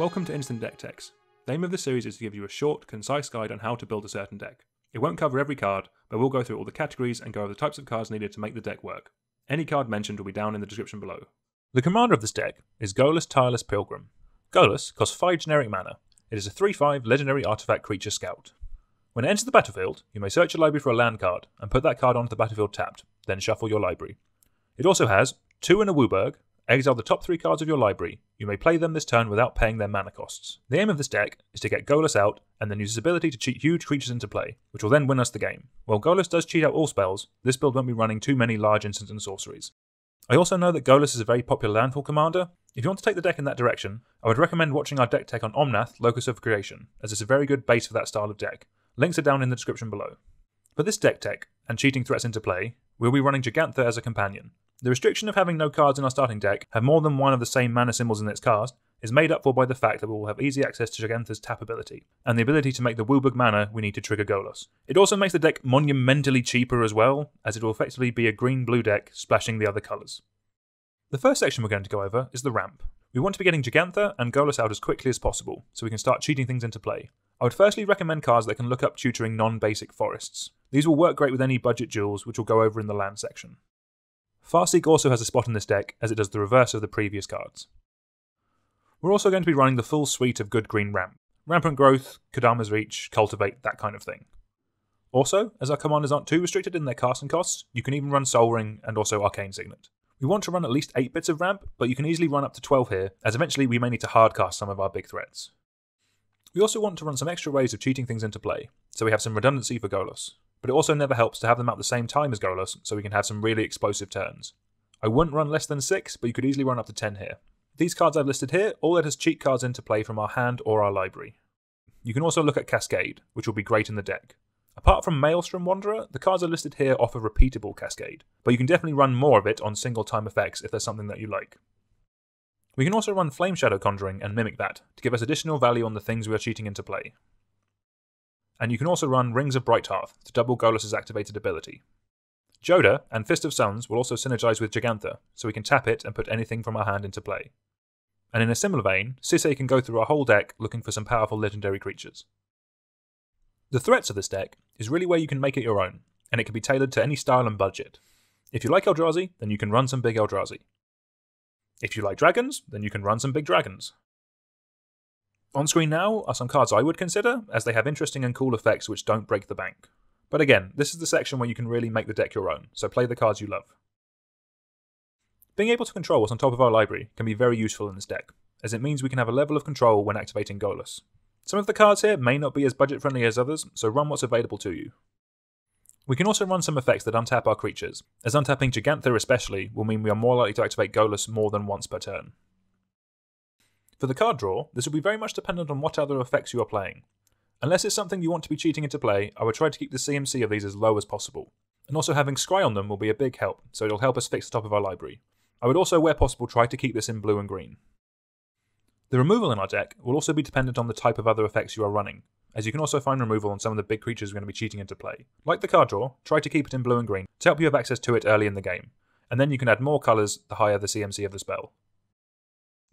Welcome to Instant Deck Techs. The aim of this series is to give you a short, concise guide on how to build a certain deck. It won't cover every card, but we'll go through all the categories and go over the types of cards needed to make the deck work. Any card mentioned will be down in the description below. The commander of this deck is Golos Tireless Pilgrim. Golos costs 5 generic mana. It is a 3 5 legendary artifact creature scout. When it enters the battlefield, you may search your library for a land card and put that card onto the battlefield tapped, then shuffle your library. It also has 2 in a WUBRG, exile the top 3 cards of your library. You may play them this turn without paying their mana costs. The aim of this deck is to get Golos out and then use his ability to cheat huge creatures into play, which will then win us the game. While Golos does cheat out all spells, this build won't be running too many large instants and sorceries. I also know that Golos is a very popular landfall commander. If you want to take the deck in that direction, I would recommend watching our deck tech on Omnath, Locus of Creation, as it's a very good base for that style of deck. Links are down in the description below. For this deck tech, and cheating threats into play, we'll be running Jegantha as a companion. The restriction of having no cards in our starting deck have more than one of the same mana symbols in its cast is made up for by the fact that we will have easy access to Jegantha's tap ability, and the ability to make the WUBRG mana we need to trigger Golos. It also makes the deck monumentally cheaper as well, as it will effectively be a green blue deck splashing the other colours. The first section we're going to go over is the ramp. We want to be getting Jegantha and Golos out as quickly as possible, so we can start cheating things into play. I would firstly recommend cards that can look up tutoring non basic forests. These will work great with any budget jewels, which we'll go over in the land section. Farseek also has a spot in this deck, as it does the reverse of the previous cards. We're also going to be running the full suite of good green ramp. Rampant Growth, Kodama's Reach, Cultivate, that kind of thing. Also, as our commanders aren't too restricted in their casting costs, you can even run Sol Ring and also Arcane Signet. We want to run at least 8 bits of ramp, but you can easily run up to 12 here, as eventually we may need to hardcast some of our big threats. We also want to run some extra ways of cheating things into play, so we have some redundancy for Golos, but it also never helps to have them at the same time as Golos, so we can have some really explosive turns. I wouldn't run less than 6, but you could easily run up to 10 here. These cards I've listed here all let us cheat cards into play from our hand or our library. You can also look at Cascade, which will be great in the deck. Apart from Maelstrom Wanderer, the cards are listed here offer repeatable Cascade, but you can definitely run more of it on single time effects if there's something that you like. We can also run Flameshadow Conjuring and Mimic Vat to give us additional value on the things we are cheating into play. And you can also run Rings of Brighthearth to double Golos' activated ability. Jodah and Fist of Suns will also synergize with Jegantha, so we can tap it and put anything from our hand into play. And in a similar vein, Sisay can go through our whole deck looking for some powerful legendary creatures. The threats of this deck is really where you can make it your own, and it can be tailored to any style and budget. If you like Eldrazi, then you can run some big Eldrazi. If you like dragons, then you can run some big dragons. On screen now are some cards I would consider, as they have interesting and cool effects which don't break the bank. But again, this is the section where you can really make the deck your own, so play the cards you love. Being able to control what's on top of our library can be very useful in this deck, as it means we can have a level of control when activating Golos. Some of the cards here may not be as budget friendly as others, so run what's available to you. We can also run some effects that untap our creatures, as untapping Jegantha especially will mean we are more likely to activate Golos more than once per turn. For the card draw, this will be very much dependent on what other effects you are playing. Unless it's something you want to be cheating into play, I would try to keep the CMC of these as low as possible. And also having Scry on them will be a big help, so it'll help us fix the top of our library. I would also, where possible, try to keep this in blue and green. The removal in our deck will also be dependent on the type of other effects you are running, as you can also find removal on some of the big creatures we're going to be cheating into play. Like the card draw, try to keep it in blue and green to help you have access to it early in the game, and then you can add more colours the higher the CMC of the spell.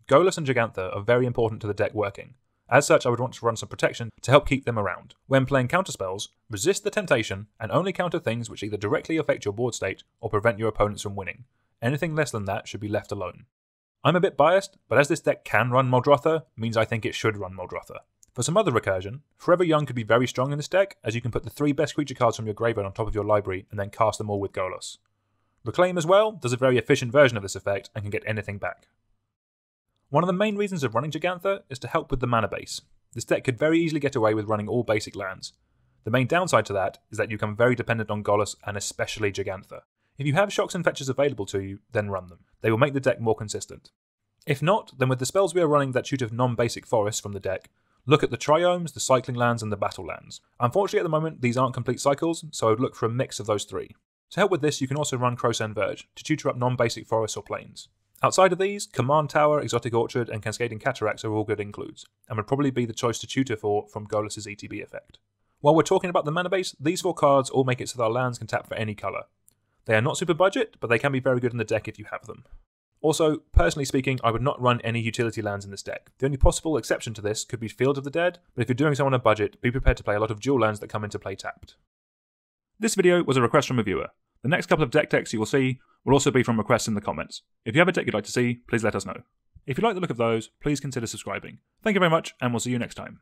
Golos and Jegantha are very important to the deck working, as such, I would want to run some protection to help keep them around. When playing counterspells, resist the temptation and only counter things which either directly affect your board state or prevent your opponents from winning. Anything less than that should be left alone. I'm a bit biased, but as this deck can run Muldrotha, means I think it should run Muldrotha. For some other recursion, Forever Young could be very strong in this deck, as you can put the three best creature cards from your graveyard on top of your library and then cast them all with Golos. Reclaim as well does a very efficient version of this effect and can get anything back. One of the main reasons of running Jegantha is to help with the mana base. This deck could very easily get away with running all basic lands. The main downside to that is that you become very dependent on Golos and especially Jegantha. If you have shocks and fetches available to you, then run them. They will make the deck more consistent. If not, then with the spells we are running that shoot of non-basic forests from the deck, look at the triomes, the cycling lands, and the battle lands. Unfortunately, at the moment, these aren't complete cycles, so I would look for a mix of those three. To help with this, you can also run Krosan Verge to tutor up non-basic forests or plains. Outside of these, Command Tower, Exotic Orchard, and Cascading Cataracts are all good includes, and would probably be the choice to tutor for from Golos' ETB effect. While we're talking about the mana base, these four cards all make it so that our lands can tap for any colour. They are not super budget, but they can be very good in the deck if you have them. Also, personally speaking, I would not run any utility lands in this deck. The only possible exception to this could be Field of the Dead, but if you're doing so on a budget, be prepared to play a lot of dual lands that come into play tapped. This video was a request from a viewer. The next couple of deck techs you will see will also be from requests in the comments. If you have a deck you'd like to see, please let us know. If you like the look of those, please consider subscribing. Thank you very much, and we'll see you next time.